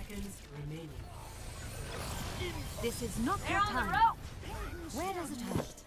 seconds remaining. This is not They're your on the time. Where does it hurt?